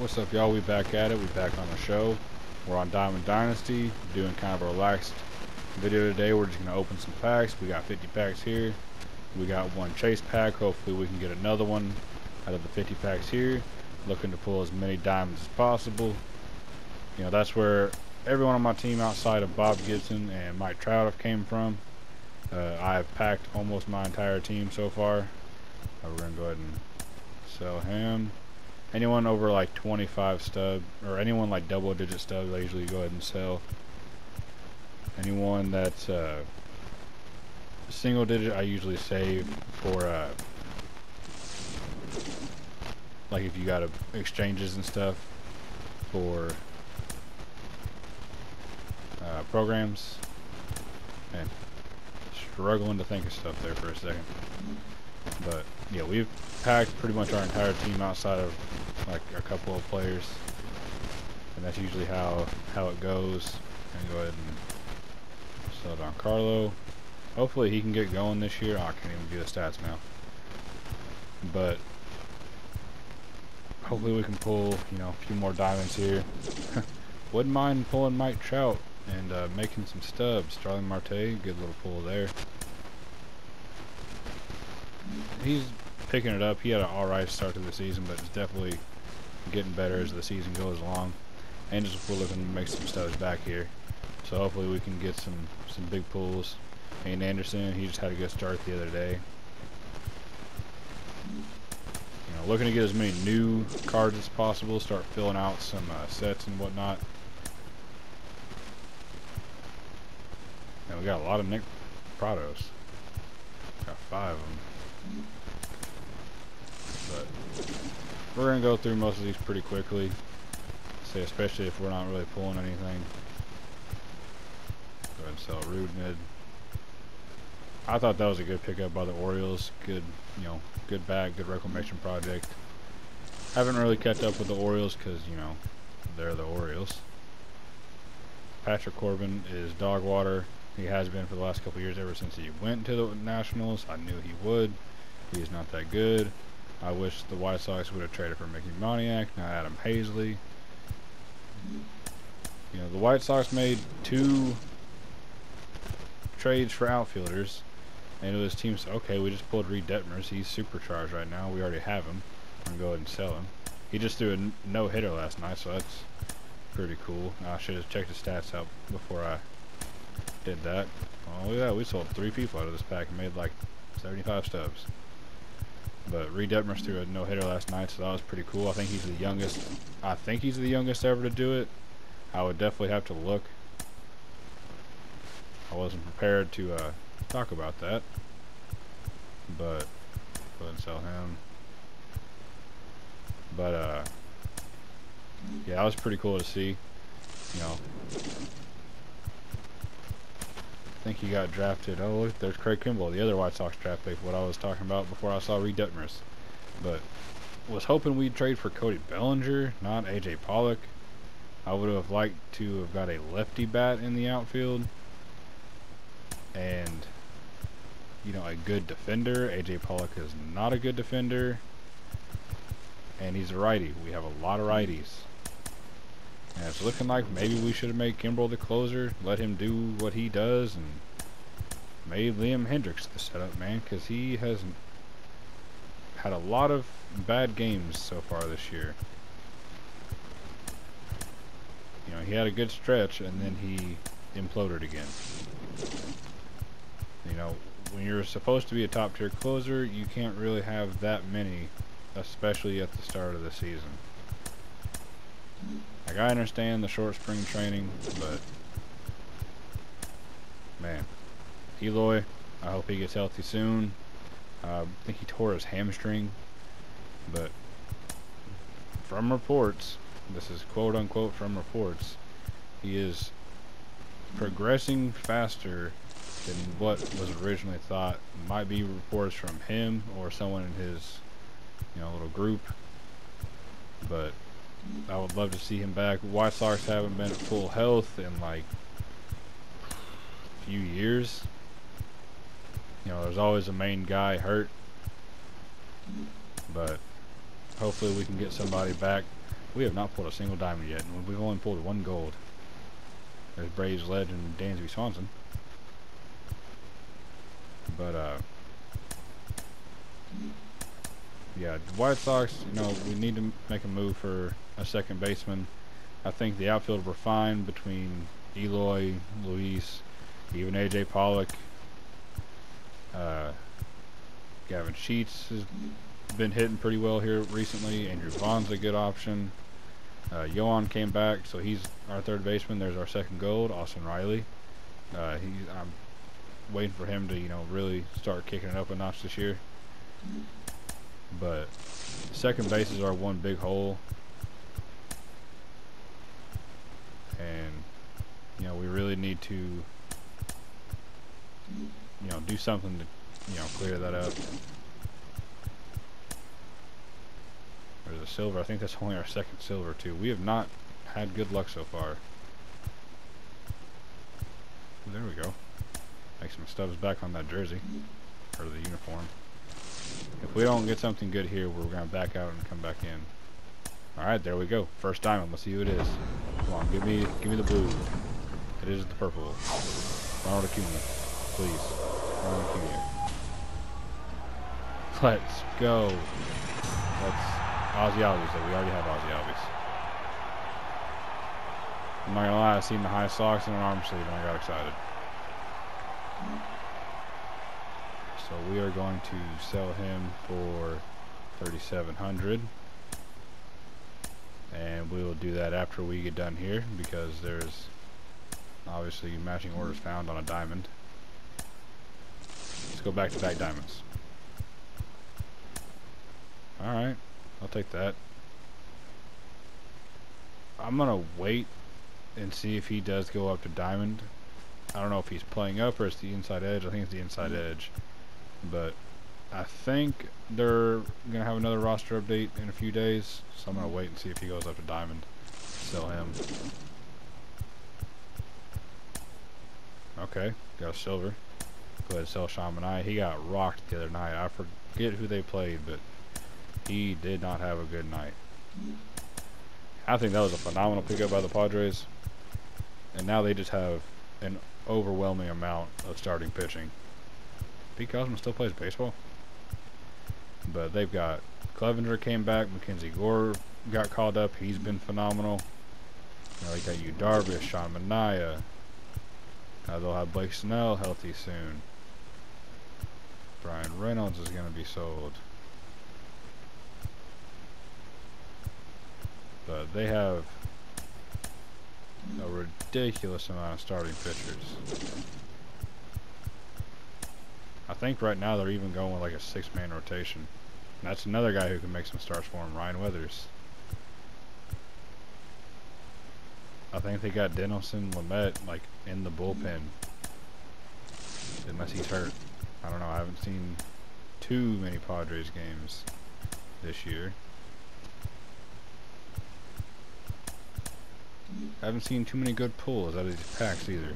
What's up, y'all? We back at it. We back on the show. We're on Diamond Dynasty, doing kind of a relaxed video today. We're just gonna open some packs. We got 50 packs here. We got one chase pack. Hopefully, we can get another one out of the 50 packs here. Looking to pull as many diamonds as possible. You know, that's where everyone on my team outside of Bob Gibson and Mike Trout have came from. Uh, I've packed almost my entire team so far. Uh, we're gonna go ahead and sell him. Anyone over like 25 stub, or anyone like double digit stubs, I usually go ahead and sell. Anyone that's uh, single digit, I usually save for uh, like if you got exchanges and stuff for uh, programs. And struggling to think of stuff there for a second. But yeah, we've packed pretty much our entire team outside of like a couple of players. And that's usually how how it goes. And go ahead and sell Don Carlo. Hopefully he can get going this year. Oh, I can't even do the stats now. But hopefully we can pull, you know, a few more diamonds here. Wouldn't mind pulling Mike Trout and uh, making some stubs. Charlie Marte, good little pull there. He's picking it up. He had an alright start to the season, but it's definitely getting better as the season goes along. And Angels we're looking to make some stubs back here. So hopefully we can get some, some big pulls. And Anderson, he just had a good start the other day. You know, looking to get as many new cards as possible, start filling out some uh, sets and whatnot. And we got a lot of Nick Prados. Got five of them. But we're going to go through most of these pretty quickly. Say especially if we're not really pulling anything. Go ahead and sell Rougned. I thought that was a good pickup by the Orioles. Good, you know, good bag, good reclamation project. Haven't really kept up with the Orioles because, you know, they're the Orioles. Patrick Corbin is dog water. He has been for the last couple years ever since he went to the Nationals. I knew he would. He's not that good. I wish the White Sox would have traded for Mickey Moniak, not Adam Haseley. You know, the White Sox made two trades for outfielders, and it was teams. Okay, we just pulled Reid Detmers. He's supercharged right now. We already have him. I'm gonna go ahead and sell him. He just threw a no hitter last night, so that's pretty cool. I should have checked his stats out before I did that. Oh, look at that. We sold three people out of this pack and made like 75 stubs. But Reid Detmers threw a no-hitter last night, so that was pretty cool. I think he's the youngest. I think he's the youngest ever to do it. I would definitely have to look. I wasn't prepared to uh, talk about that. But, go ahead and sell him. But, uh, yeah, that was pretty cool to see. You know, think he got drafted. Oh, look, there's Craig Kimbrel, the other White Sox draft pick, what I was talking about before I saw Reid Detmers. But was hoping we'd trade for Cody Bellinger, not AJ Pollock. I would have liked to have got a lefty bat in the outfield. And, you know, a good defender. AJ Pollock is not a good defender. And he's a righty. We have a lot of righties. And it's looking like maybe we should have made Kimbrel the closer, let him do what he does, and made Liam Hendriks the setup man, because he has had a lot of bad games so far this year. You know, he had a good stretch, and then he imploded again. You know, when you're supposed to be a top tier closer, you can't really have that many, especially at the start of the season. Like, I understand the short spring training, but... Man. Eloy, I hope he gets healthy soon. Uh, I think he tore his hamstring. But... From reports, this is quote-unquote from reports, he is progressing faster than what was originally thought. Might be reports from him or someone in his, you know, little group. But I would love to see him back. White Sox haven't been at full health in like a few years. You know, there's always a main guy hurt. But hopefully we can get somebody back. We have not pulled a single diamond yet, and we've only pulled one gold. There's Braves legend Dansby Swanson. But, uh, yeah, White Sox, you know, we need to make a move for a second baseman. I think the outfield were fine between Eloy, Luis, even AJ Pollock. Uh, Gavin Sheets has been hitting pretty well here recently. Andrew Vaughn's a good option. Uh, Yohan came back, so he's our third baseman. There's our second gold, Austin Riley. Uh, I'm waiting for him to, you know, really start kicking it up a notch this year. But second base is our one big hole. And, you know, we really need to, you know, do something to, you know, clear that up. There's a silver. I think that's only our second silver, too. We have not had good luck so far. There we go. Make some stubs back on that jersey. Or the uniform. If we don't get something good here, we're going to back out and come back in. Alright, there we go. First diamond. Let's see who it is. Come on, give me give me the blue. It is the purple. Ronald Acuna. Please. Ronald Acuna. Let's go. Let's Ozzy Albies, though. We already have Ozzy Albies. I'm not gonna lie, I seen the high socks and an arm sleeve and I got excited. So we are going to sell him for 3700 and we will do that after we get done here because there's obviously matching orders found on a diamond. Let's go back to back diamonds. Alright. I'll take that. I'm gonna wait and see if he does go up to diamond. I don't know if he's playing up or it's the inside edge. I think it's the inside edge. But I think they're gonna have another roster update in a few days. So I'm gonna wait and see if he goes up to diamond. Sell him. Okay, got silver. Go ahead and sell Shaman He got rocked the other night. I forget who they played, but he did not have a good night. I think that was a phenomenal pickup by the Padres. And now they just have an overwhelming amount of starting pitching. Pete Kozma still plays baseball. But they've got Clevinger came back, Mackenzie Gore got called up, he's been phenomenal. Now they got Yu Darvish, Sean Manaea. Now they'll have Blake Snell healthy soon. Brian Reynolds is going to be sold. But they have a ridiculous amount of starting pitchers. I think right now they're even going with like a six-man rotation. And that's another guy who can make some starts for him, Ryan Weathers. I think they got Dinelson, Lamet, like, in the bullpen. Unless he's hurt. I don't know, I haven't seen too many Padres games this year. I haven't seen too many good pulls out of these packs either.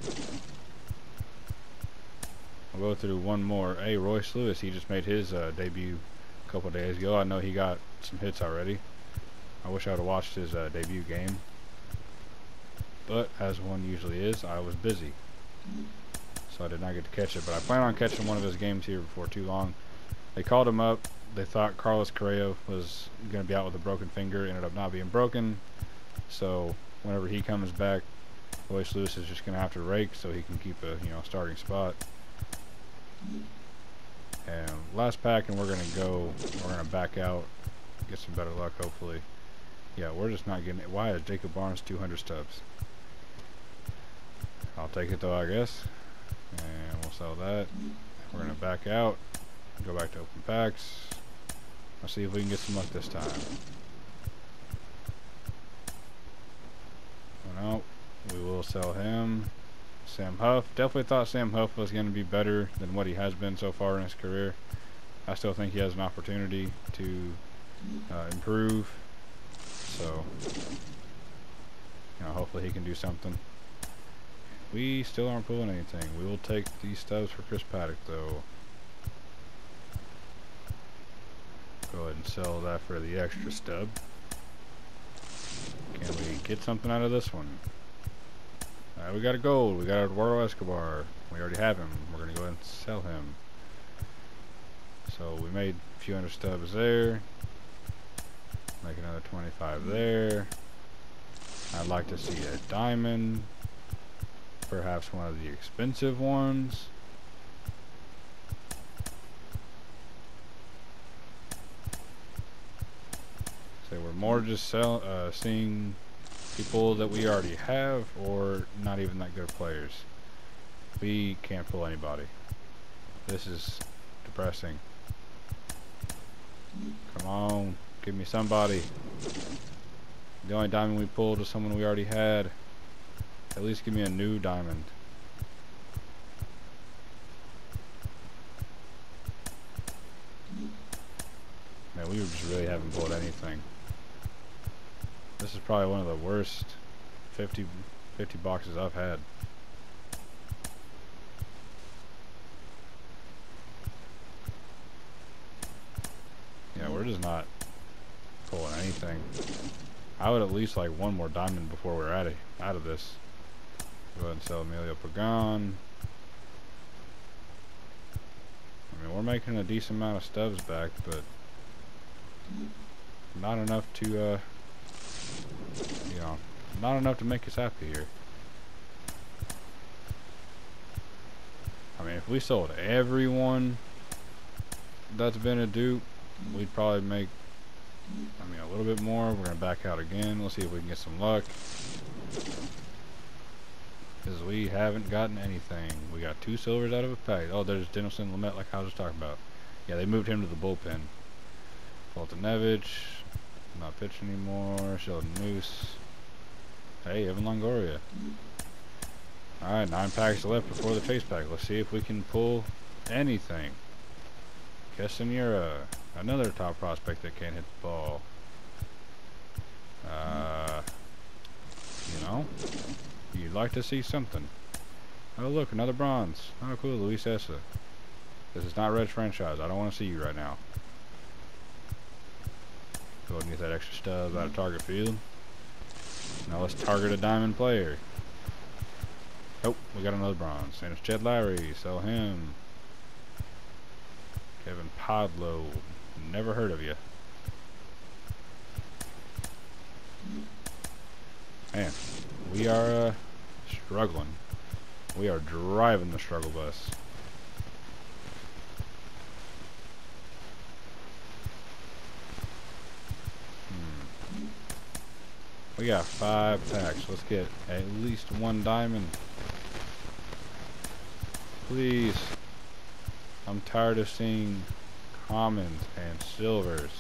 I'll go through one more. Hey, Royce Lewis, he just made his uh, debut a couple days ago. I know he got some hits already. I wish I would have watched his uh, debut game. But, as one usually is, I was busy. So I did not get to catch it. But I plan on catching one of his games here before too long. They called him up. They thought Carlos Correa was going to be out with a broken finger. Ended up not being broken. So whenever he comes back, Royce Lewis is just going to have to rake so he can keep a you know starting spot. And last pack, and we're going to go, we're going to back out, get some better luck hopefully. Yeah, we're just not getting it. Why is Jacob Barnes 200 stubs? I'll take it though, I guess. And we'll sell that. We're going to back out, go back to open packs. Let's see if we can get some luck this time. No, we will sell him. Sam Huff. Definitely thought Sam Huff was going to be better than what he has been so far in his career. I still think he has an opportunity to uh, improve. So, you know, hopefully he can do something. We still aren't pulling anything. We will take these stubs for Chris Paddack, though. Go ahead and sell that for the extra stub. Can we get something out of this one. Uh, we got a gold. We got Eduardo Escobar. We already have him. We're going to go ahead and sell him. So we made a few hundred stubs there. Make another 25 there. I'd like to see a diamond. Perhaps one of the expensive ones. So we're more just sell, uh, seeing people that we already have or not even that good players. We can't pull anybody. This is depressing. Come on, give me somebody. The only diamond we pulled was someone we already had. At least give me a new diamond. Man, we just really haven't pulled anything. This is probably one of the worst 50, 50 boxes I've had. Yeah, we're just not pulling anything. I would at least like one more diamond before we're out of, out of this. Go ahead and sell Emilio Pagan. I mean, we're making a decent amount of stubs back, but not enough to, uh, you know, not enough to make us happy here. I mean, if we sold everyone that's been a dupe, we'd probably make, I mean, a little bit more. We're going to back out again. Let's see if we can get some luck. Because we haven't gotten anything. We got two silvers out of a pack. Oh, there's Dinelson Lamet like I was just talking about. Yeah, they moved him to the bullpen. Foltynewicz, not pitching anymore. Sheldon Moose. Hey, Evan Longoria. Alright, nine packs left before the chase pack. Let's see if we can pull anything. Castanera, another top prospect that can't hit the ball. Uh, you know, you'd like to see something. Oh look, another bronze. Oh cool, Luis Cessa. This is not Reds franchise. I don't want to see you right now. Go ahead and get that extra stub out of target field. Now let's target a diamond player. Oh, we got another bronze. And it's Jed Lowrie. Sell him. Kevin Padlo. Never heard of you. Man, we are uh, struggling. We are driving the struggle bus. We got five packs. Let's get at least one diamond. Please. I'm tired of seeing commons and silvers.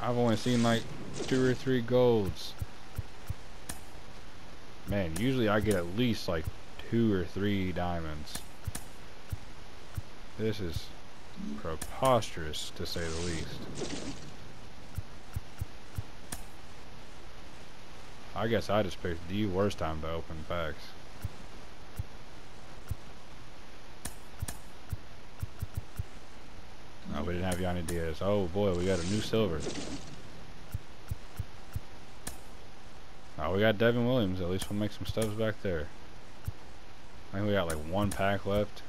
I've only seen like two or three golds. Man, usually I get at least like two or three diamonds. This is preposterous to say the least. I guess I just picked the worst time to open packs. No, oh, we didn't have Yanni Diaz. Oh boy, we got a new silver. Oh, we got Devin Williams. At least we'll make some stubs back there. I think we got like one pack left.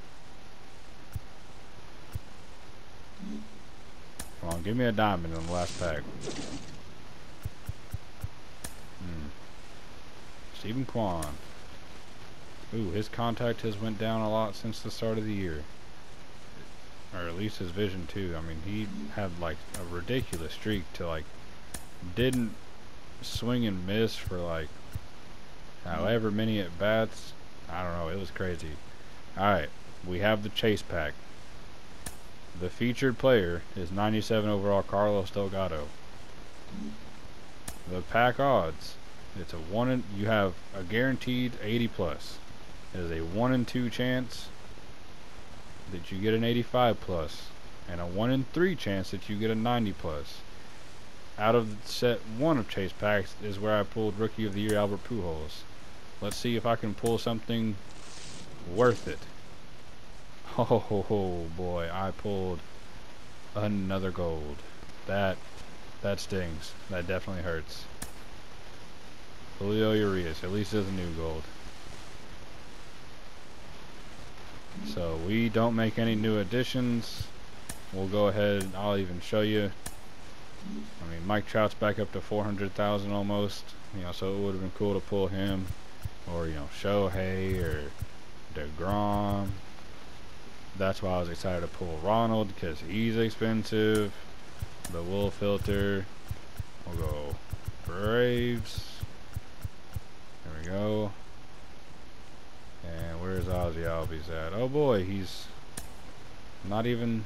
Come on, give me a diamond in the last pack. Hmm. Steven Kwan. Ooh, his contact has went down a lot since the start of the year. Or at least his vision too. I mean, he had like a ridiculous streak to like didn't swing and miss for like however many at bats. I don't know. It was crazy. Alright, we have the chase pack. The featured player is 97 overall Carlos Delgado. The pack odds, it's a one in, you have a guaranteed 80 plus. It is a one in two chance that you get an 85 plus, and a one in three chance that you get a 90 plus out of set one of chase packs is where I pulled rookie of the year Albert Pujols. Let's see if I can pull something worth it. Oh, boy, I pulled another gold. That that stings. That definitely hurts. Julio Urias. At least there's a new gold. So we don't make any new additions. We'll go ahead. I'll even show you. I mean, Mike Trout's back up to 400,000 almost. You know, so it would have been cool to pull him, or you know, Shohei or Degrom. That's why I was excited to pull Ronald because he's expensive. But we'll filter. We'll go Braves. We go. And where's Ozzy Albies at? Oh boy, he's not even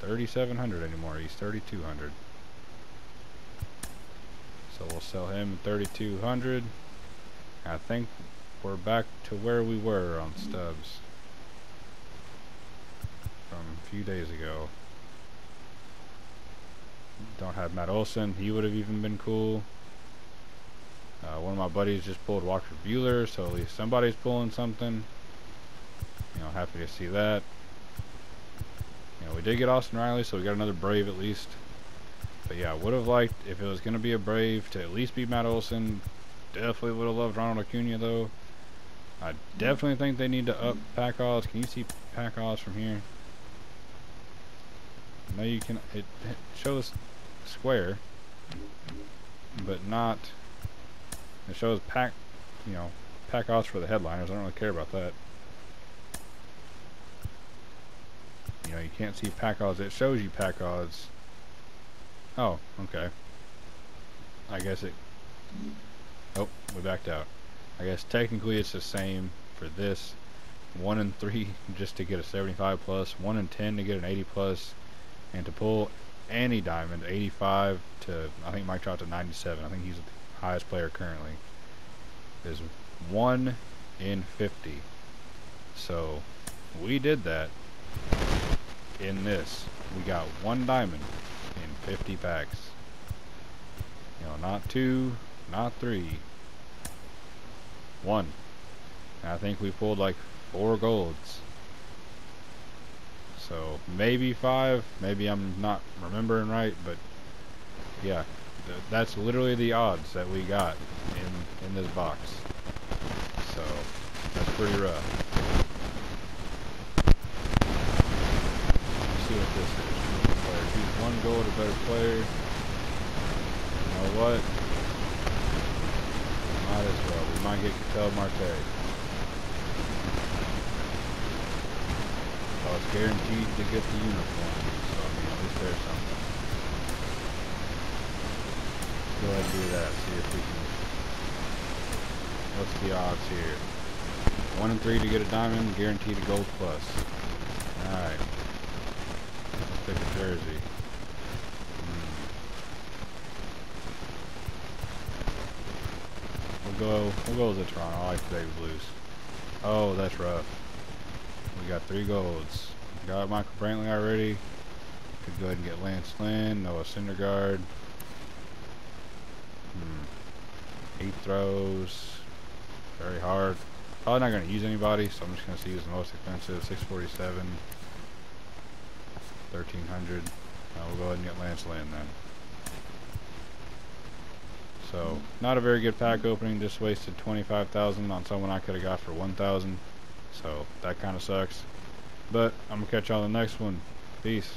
3,700 anymore. He's 3,200. So we'll sell him 3,200. I think we're back to where we were on stubs from a few days ago. Don't have Matt Olson. He would have even been cool. Uh, one of my buddies just pulled Walker Buehler, so at least somebody's pulling something. You know, happy to see that. You know, we did get Austin Riley, so we got another Brave at least. But yeah, I would have liked, if it was going to be a Brave, to at least be Matt Olson. Definitely would have loved Ronald Acuna, though. I definitely think they need to up pack odds. Can you see pack odds from here? No, you can. It, it shows square, but not it shows pack, you know, pack odds for the headliners. I don't really care about that. You know, you can't see pack odds. It shows you pack odds. Oh, okay. I guess it... Oh, we backed out. I guess technically it's the same for this. 1 in 3 just to get a 75 plus, 1 in 10 to get an 80 plus, and to pull any diamond, 85 to, I think Mike Trout to 97. I think he's highest player currently, is 1 in 50. So we did that in this. We got one diamond in 50 packs. You know, not two, not three. One. And I think we pulled like four golds. So maybe five, maybe I'm not remembering right, but yeah, that's literally the odds that we got in in this box. So that's pretty rough. Let's see what this is. Choose one gold, a better player. You know what? Might as well. We might get Ketel Marte. I was guaranteed to get the uniform, so I mean, at least there's something go ahead and do that. See if we can. What's the odds here? One and three to get a diamond, guaranteed a gold plus. All right. Let's pick a jersey. Hmm. We'll go. We'll go with the Toronto. I like the baby blues. Oh, that's rough. We got three golds. Got Michael Brantley already. Could go ahead and get Lance Lynn, Noah Syndergaard. Eight throws. Very hard. Probably not going to use anybody, so I'm just going to see use the most expensive. 647. 1300. Uh, we'll go ahead and get Lance Lynn then. So, not a very good pack opening. Just wasted 25000 on someone I could have got for 1000 So, that kind of sucks. But, I'm going to catch y'all on the next one. Peace.